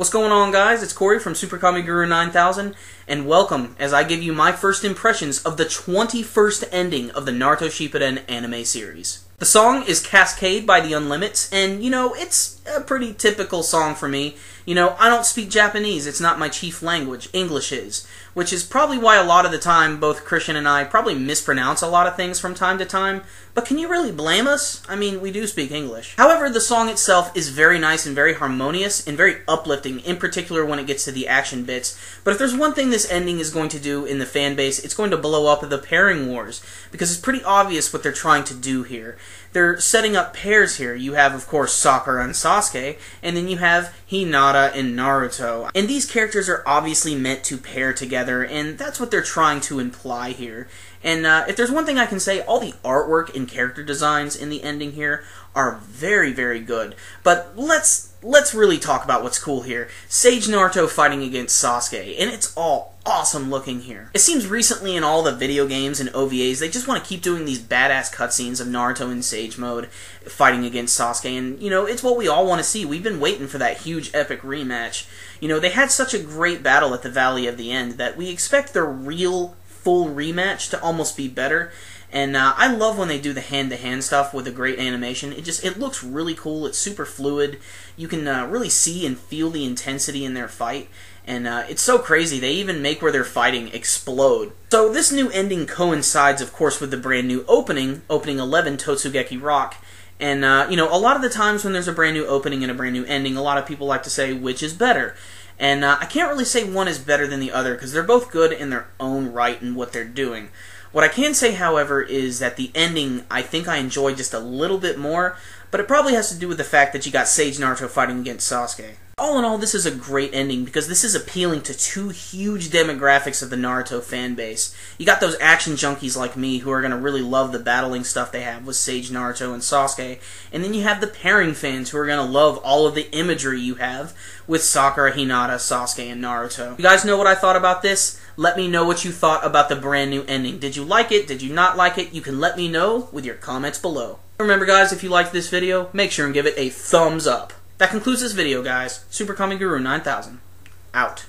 What's going on, guys? It's Corey from Super Kami Guru 9000, and welcome as I give you my first impressions of the 21st ending of the Naruto Shippuden anime series. The song is Cascade by the Unlimits, and you know, it's a pretty typical song for me. You know, I don't speak Japanese, it's not my chief language, English is, which is probably why a lot of the time both Christian and I probably mispronounce a lot of things from time to time, but can you really blame us? I mean, we do speak English. However, the song itself is very nice and very harmonious and very uplifting, in particular when it gets to the action bits. But if there's one thing this ending is going to do in the fan base, it's going to blow up the pairing wars, because it's pretty obvious what they're trying to do here. They're setting up pairs here. You have, of course, Sakura and Sasuke, and then you have Hinata and Naruto. And these characters are obviously meant to pair together, and that's what they're trying to imply here. And uh, if there's one thing I can say, all the artwork and character designs in the ending here are very, very good. But let's let's really talk about what's cool here. Sage Naruto fighting against Sasuke, and it's all awesome looking here. It seems recently in all the video games and OVAs, they just want to keep doing these badass cutscenes of Naruto in Sage mode fighting against Sasuke, and you know, it's what we all want to see. We've been waiting for that huge epic rematch. You know, they had such a great battle at the Valley of the End that we expect their real full rematch to almost be better. And uh, I love when they do the hand-to-hand stuff with a great animation. It just it looks really cool. It's super fluid. You can uh, really see and feel the intensity in their fight. And uh, it's so crazy. They even make where they're fighting explode. So this new ending coincides, of course, with the brand new opening, opening 11, Totsugeki Rock. And, uh, you know, a lot of the times when there's a brand new opening and a brand new ending, a lot of people like to say which is better. And uh, I can't really say one is better than the other because they're both good in their own right and what they're doing. What I can say, however, is that the ending I think I enjoyed just a little bit more, but it probably has to do with the fact that you got Sage Naruto fighting against Sasuke all in all, this is a great ending because this is appealing to two huge demographics of the Naruto fan base. You got those action junkies like me who are going to really love the battling stuff they have with Sage Naruto and Sasuke, and then you have the pairing fans who are going to love all of the imagery you have with Sakura, Hinata, Sasuke, and Naruto. You guys know what I thought about this? Let me know what you thought about the brand new ending. Did you like it? Did you not like it? You can let me know with your comments below. Remember guys, if you liked this video, make sure and give it a thumbs up. That concludes this video, guys. Super Kami Guru 9000. Out.